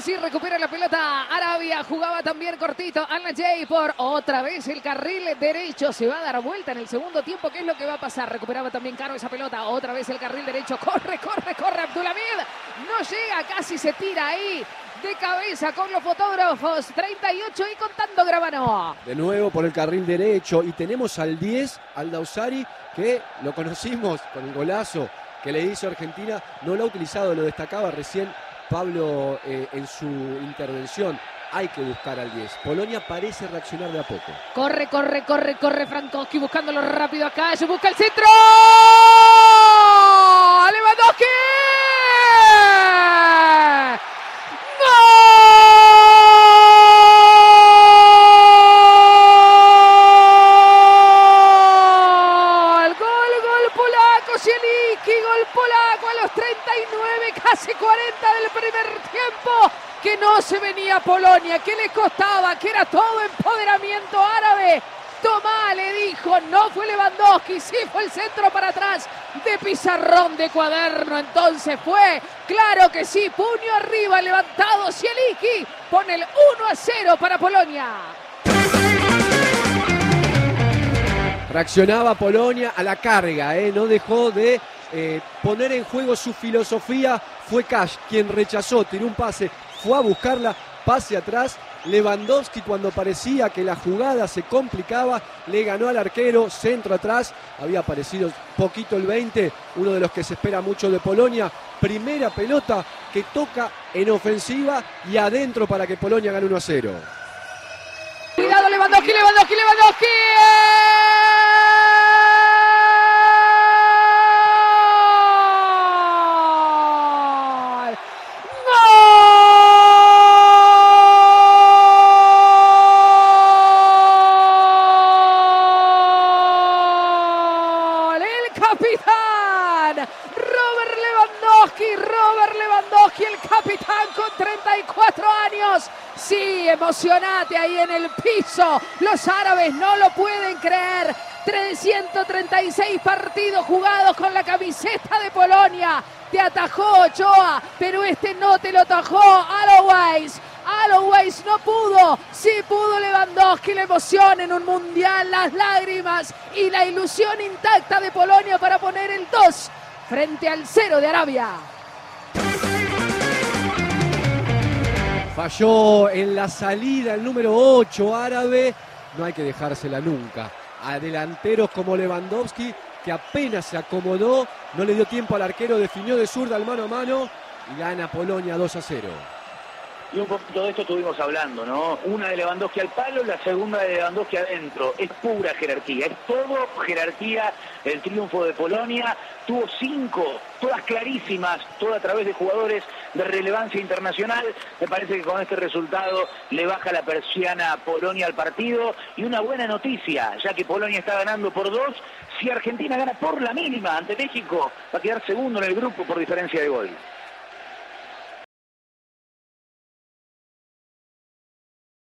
Sí recupera la pelota Arabia. Jugaba también cortito Ana Jay por otra vez el carril derecho. Se va a dar vuelta en el segundo tiempo. ¿Qué es lo que va a pasar? Recuperaba también Caro esa pelota. Otra vez el carril derecho. Corre, corre, corre Abdulhamid. No llega, casi se tira ahí de cabeza con los fotógrafos. 38 y contando Grabano. De nuevo por el carril derecho. Y tenemos al 10, al Dausari, que lo conocimos con el golazo que le hizo Argentina. No lo ha utilizado, lo destacaba recién Pablo eh, en su intervención. Hay que buscar al 10. Polonia parece reaccionar de a poco. Corre, corre, corre, corre Frankowski buscándolo rápido acá. Se busca el centro. Lewandowski. ¡Gol! Gol, gol Zielinski, gol polaco a los 39, casi 40 del primer tiempo. Que no se venía Polonia, que le costaba, que era todo empoderamiento árabe. Tomá, le dijo, no fue Lewandowski, sí fue el centro para atrás de pizarrón de cuaderno. Entonces fue, claro que sí, puño arriba, levantado Zielinski, pone el 1 a 0 para Polonia. Reaccionaba Polonia a la carga, ¿eh? no dejó de eh, poner en juego su filosofía. Fue Cash quien rechazó, tiró un pase, fue a buscarla, pase atrás. Lewandowski cuando parecía que la jugada se complicaba, le ganó al arquero, centro atrás, había aparecido poquito el 20, uno de los que se espera mucho de Polonia. Primera pelota que toca en ofensiva y adentro para que Polonia gane 1 a 0. Cuidado Lewandowski, Lewandowski, Lewandowski. ¡Gol! ¡Gol! El capitán Robert Lewandowski, Robert Lewandowski, el capitán con 34 años. Sí, emocionate ahí en el piso. Los árabes no lo pueden creer. 336 partidos jugados con la camiseta de Polonia. Te atajó Ochoa, pero este no te lo atajó Always. Always no pudo, sí pudo Lewandowski, la emoción en un mundial, las lágrimas y la ilusión intacta de Polonia para poner el 2 frente al 0 de Arabia. Falló en la salida el número 8 árabe. No hay que dejársela nunca. A delanteros como Lewandowski, que apenas se acomodó, no le dio tiempo al arquero, definió de zurda al mano a mano y gana Polonia 2 a 0. Y un poquito de esto estuvimos hablando, ¿no? Una de Lewandowski al palo, la segunda de Lewandowski adentro. Es pura jerarquía, es todo jerarquía el triunfo de Polonia. Tuvo cinco, todas clarísimas, todas a través de jugadores de relevancia internacional. Me parece que con este resultado le baja la persiana Polonia al partido. Y una buena noticia, ya que Polonia está ganando por dos. Si Argentina gana por la mínima ante México, va a quedar segundo en el grupo por diferencia de gol.